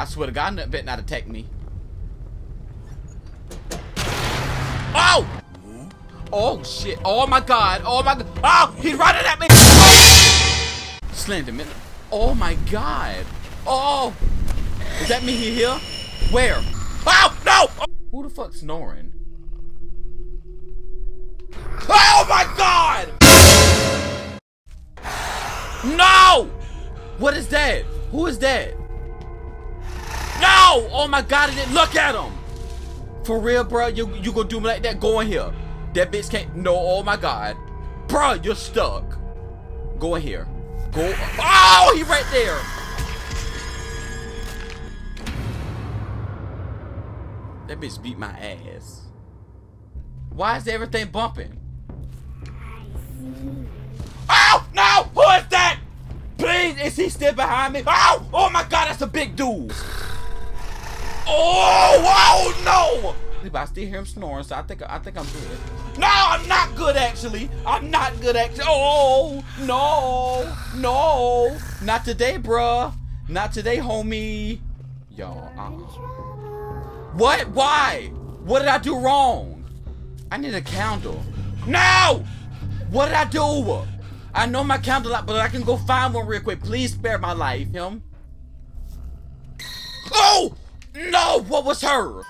I swear to God, better not attack me. Oh! Oh shit! Oh my God! Oh my God! Oh, he's running at me! Oh! Slenderman! Oh my God! Oh! Does that mean he here? Where? Oh no! Who the fuck's snoring? Oh my God! No! What is that? Who is that? No! Oh my God! Look at him. For real, bro? You you gonna do me like that? Go in here. That bitch can't. No. Oh my God, bro, you're stuck. Go in here. Go. Oh, he right there. That bitch beat my ass. Why is everything bumping? Oh no! Who is that? Please, is he still behind me? Oh! Oh my God, that's a big dude. Oh! Oh no! I still hear him snoring, so I think I think I'm good. No, I'm not good actually. I'm not good actually. Oh no, no, not today, bruh. Not today, homie. Yo, uh what? Why? What did I do wrong? I need a candle. No! What did I do? I know my candle, but I can go find one real quick. Please spare my life, him. what was her?